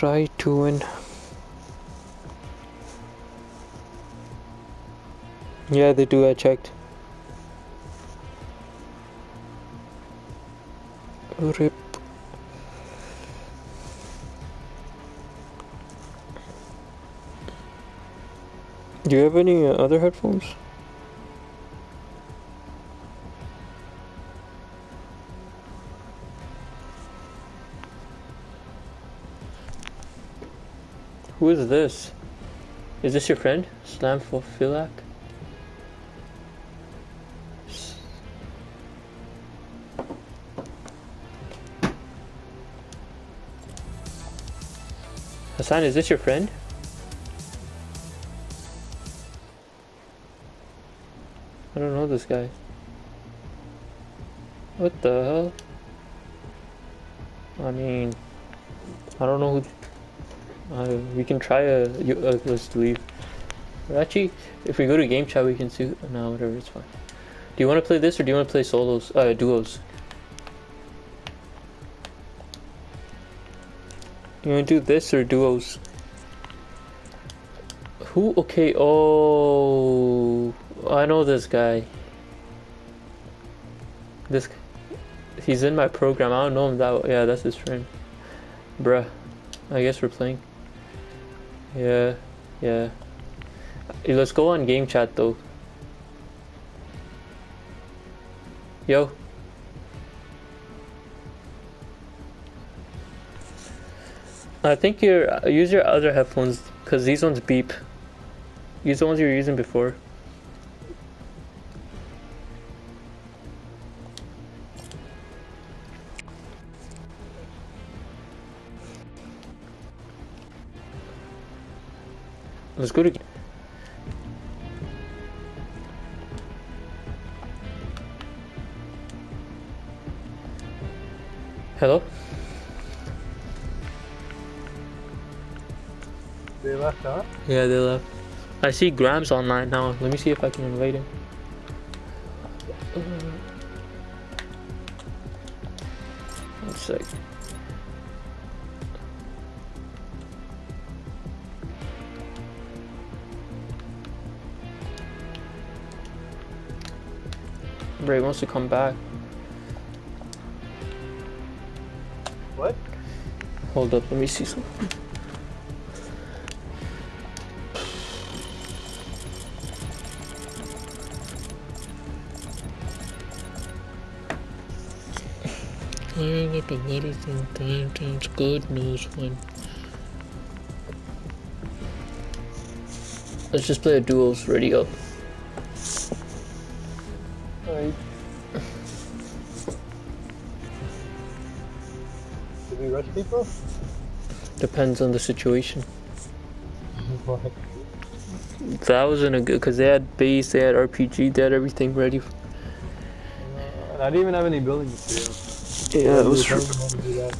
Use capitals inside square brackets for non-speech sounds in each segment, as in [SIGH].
try to win. Yeah, they do. I checked. Rip. Do you have any other headphones? Who is this? Is this your friend? Slam for Filak? Hassan, is this your friend? I don't know this guy. What the hell? I mean, I don't know who. Uh, we can try a. Uh, let's leave. Actually, if we go to game chat, we can see. No, whatever, it's fine. Do you want to play this or do you want to play solos? Uh, duos. You want to do this or duos? Who? Okay. Oh. I know this guy. This, he's in my program. I don't know him that. Yeah, that's his friend. Bruh, I guess we're playing. Yeah, yeah. Let's go on game chat though. Yo. I think you use your other headphones because these ones beep. Use the ones you were using before. Let's go to... Hello? They left, huh? Yeah, they left. I see Grams online now. Let me see if I can invite him. One sec. Bray wants to come back. What? Hold up, let me see something. I got the letter from Prime Time's Good News one. Let's just play a duels. Ready up. We rush people? Depends on the situation. What? That was in a good because they had base, they had RPG, they had everything ready. Uh, I didn't even have any building materials. Yeah, it was. Tell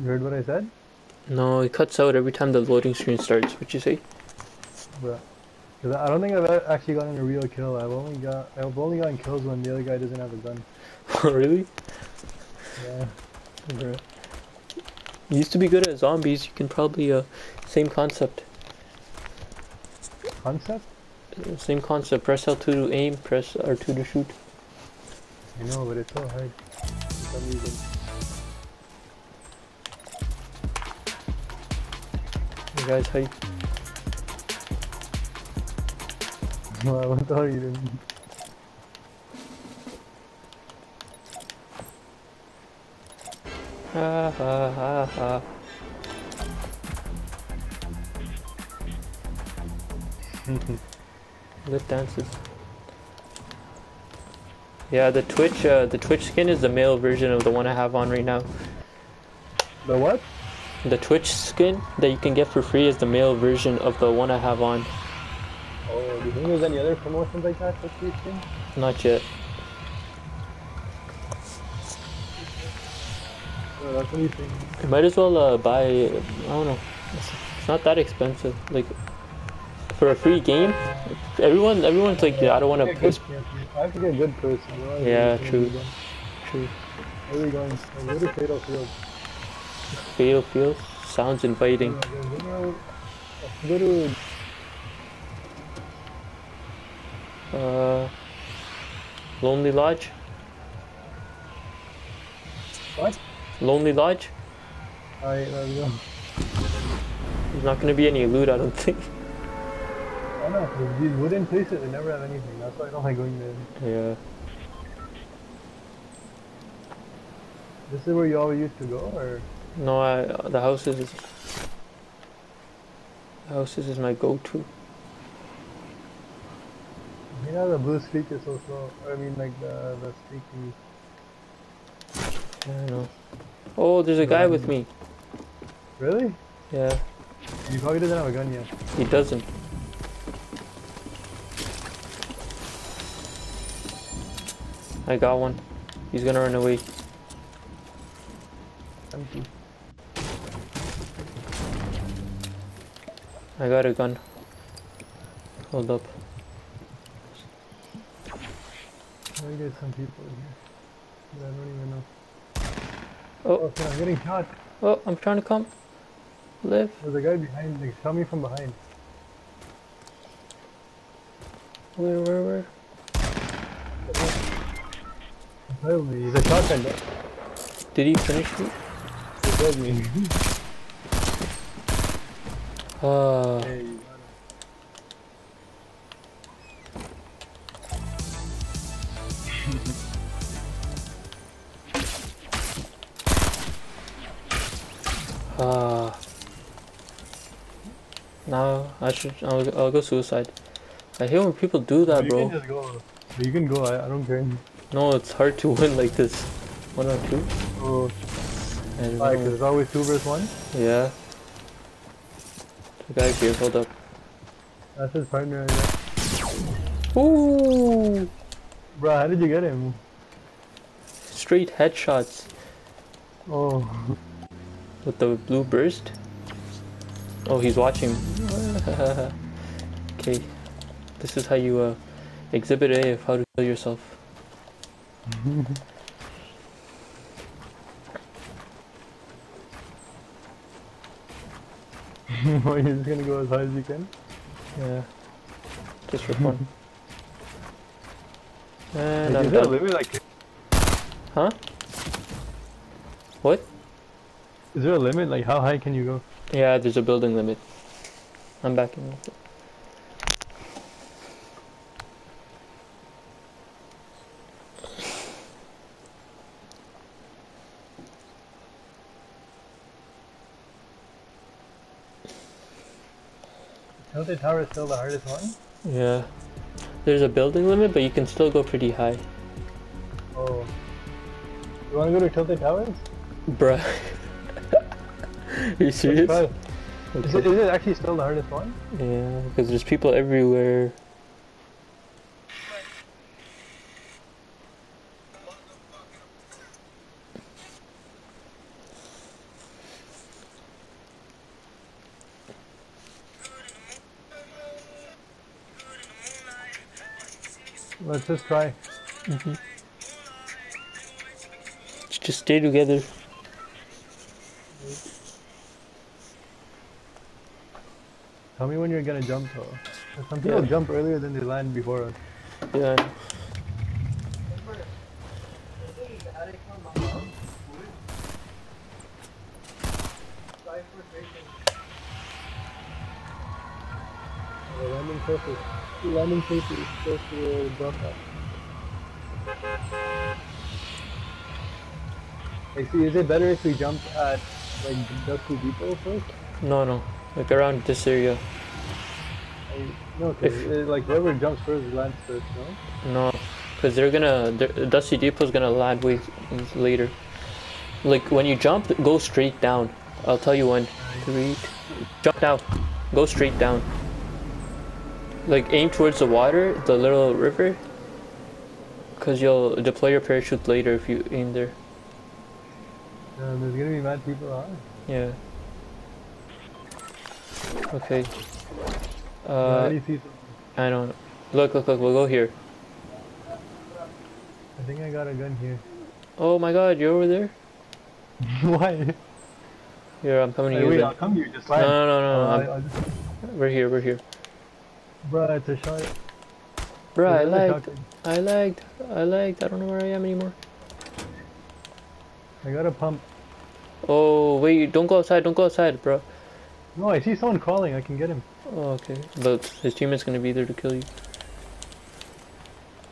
You heard what I said? No, it cuts out every time the loading screen starts. What you say? Bruh. 'Cause I don't think I've actually gotten a real kill. I've only got I've only gotten kills when the other guy doesn't have a gun. [LAUGHS] really? Yeah. Bruh. You used to be good at zombies. You can probably uh, same concept. Concept? Same concept. Press L2 to aim. Press R2 to shoot. I know, but it's so hard for some reason. Guys, how you? Well, I won't you then. Ha ha ha ha. [LAUGHS] Dances. Yeah, the Twitch, uh, the Twitch skin is the male version of the one I have on right now. The what? The Twitch skin that you can get for free is the male version of the one I have on. Oh, do you think there's any other promotions like that for these things? Not yet. Oh, that's what you might as well uh, buy. I don't know. It's, not that expensive. Like for a free game, everyone everyone's like, yeah, I don't want to. I have to get a good person. bro. Yeah, true. True. Where are we going? Where to Fatal Field? Fatal Field sounds inviting. There's no- Go to Uh, Lonely Lodge. what? Lonely Lodge. Alright, let's go. There's not gonna be any loot, I don't think. I know, 'cause these wooden places, they never have anything. That's why I don't like going there. Yeah. This is where you always used to go, or? No, I the houses is the houses is my go-to. You know the blue streak is so slow. I mean, like the the streaky. I know. Oh, there's a guy with me. Really? Yeah, He probably doesn't have a gun yet. he doesn't. I got one. He's gonna run away. Empty. I got a gun. Hold up. Maybe there's some people in here. I don't even know. Oh, Oh, shit, I'm getting shot. oh, I'm trying to come. Live. There's a guy behind. Like, shot me from behind. Where, where, where? He's a shotgun. Did he finish me? He killed me. [LAUGHS] Ah, hey, [LAUGHS] ah. Now I should. I'll, I'll go suicide. I hate when people do that, you bro. can just go. You can go. I, I don't care. No, it's hard to [LAUGHS] win like this. One on two. Oh, I don't why? Because it's always two versus one. Yeah. Guy here, hold up. That's his partner. Right there. Ooh! Bro, how did you get him? Straight headshots Oh, with the blue burst. Oh, he's watching. [LAUGHS] okay. This is how you uh, exhibit A of how to kill yourself. [LAUGHS] [LAUGHS] You're just gonna go as high as you can. Yeah. Just for fun. And is there a limit? Like, Huh? What? is there a limit? Like, how high can you go? Yeah, there's a building limit. I'm backing off. it. Tilted Tower is still the hardest one. Yeah. There's a building limit, but you can still go pretty high. Oh. You wanna go to Tilted Towers? Bruh. [LAUGHS] Are you serious? Try. Is, it, Okay. is it actually still the hardest one? Yeah, because there's people everywhere. Let's just try. Just stay together. Tell me when you're gonna jump though. Some people Yeah. jump earlier than they land before us. Yeah. The landing surface. The landing surface is supposed to drop off. Like, see, is it better if we jump at like Dusty Depot first? No, no. Like around this area. Like, no, cause If- it, like whoever jumps first lands first, no? No. Because they're gonna. they're- Dusty Depot's gonna land way later. Like when you jump, go straight down. I'll tell you when. Three. Jump down. Go straight down. Like aim towards the water, the little river. Cause you'll deploy your parachute later if you aim there. Um, there's gonna be mad people on. Yeah. Okay. I Uh, already see some. I don't. Know. Look, look, look. We'll go here. I think I got a gun here. Oh my God, you're over there. [LAUGHS] Why? Here, I'm coming to you. wait, then. I'll come here. Just No, land. no, no, no. Uh, I'm- I'll just... we're here. We're here. Bruh, it's a shot. Bruh, I lagged. I lagged. I lagged. I don't know where I am anymore. I got a pump. Oh wait, don't go outside. Don't go outside, bro. No, I see someone crawling. I can get him. Oh, okay. But his teammate's gonna be there to kill you.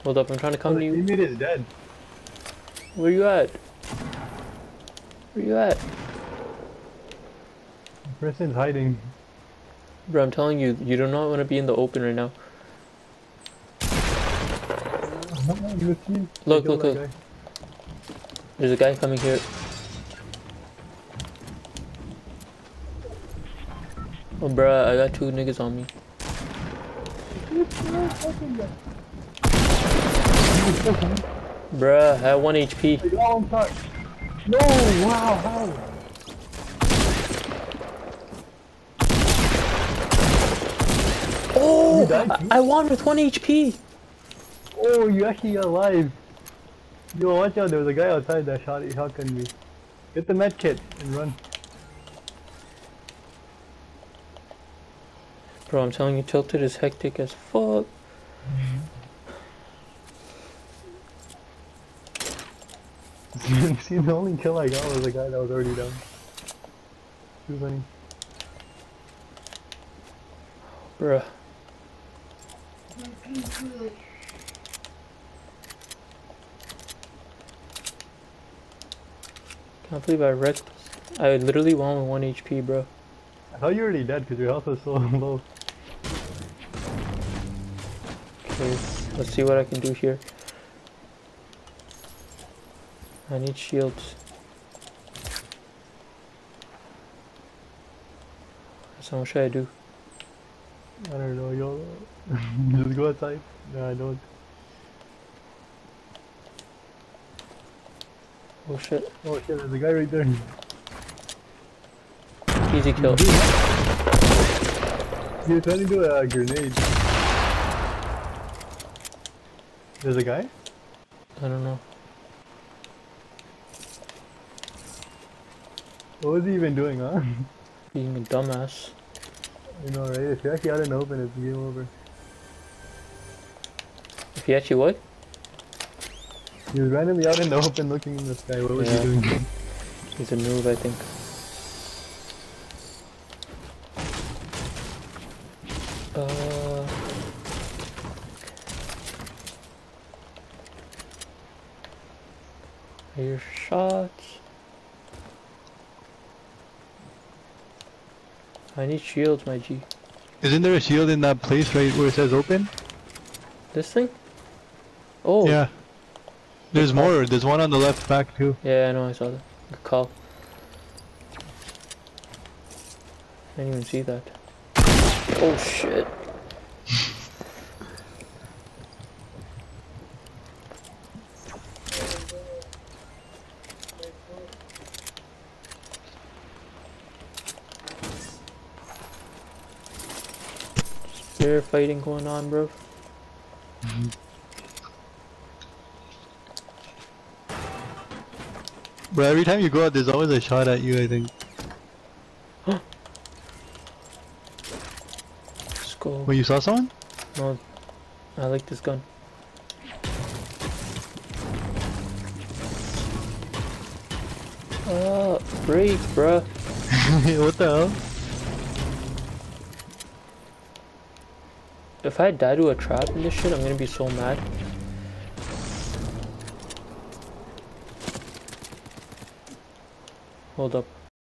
Hold up, I'm trying to Oh, come the to you. teammate is dead. Where you at? Where you at? The person's hiding. Bro, I'm telling you, you do not want to be in the open right now. Look, look, look. There's a guy coming here. Oh, bruh, I got two niggas on me. Bruh, I have one HP. No, wow, how? Died, I, I won with one HP. Oh, you actually alive. Yo, watch out, there was a guy outside that shot shotgun me. Get the med kit and run. Bro, I'm telling you, Tilted is hectic as fuck. [LAUGHS] See, the only kill I got was a guy that was already down. Too funny. Bruh. Can't believe I wrecked. I literally won with one HP, bro. I thought you were already dead because your health was so [LAUGHS] low. Okay, let's see what I can do here. I need shields. So what should I do? I don't know, yo. [LAUGHS] Just go outside. No, I don't. Oh shit. Oh shit, there's a guy right there. Easy kill. He was trying to do a grenade. There's a guy? I don't know. What was he even doing, huh? Being a dumbass. You know, right? If you're actually out in the open, it's game over. If he actually what? He was randomly out in the open looking in the sky. What was Yeah. he doing? He's a noob, I think. Uh, Are your shots. I need shields, my G. Isn't there a shield in that place right where it says open? This thing? Oh, Yeah. There's more. There's one on the left back too. Yeah, I know, I saw that. Good call. I didn't even see that. Oh shit. Fighting going on, bro. But every time you go out, there's always a shot at you. I think. [GASPS] Let's go. When you saw someone? No, I like this gun. Uh, break, bruh. [LAUGHS] what the hell? If I die to a trap in this shit, I'm gonna be so mad. Hold up.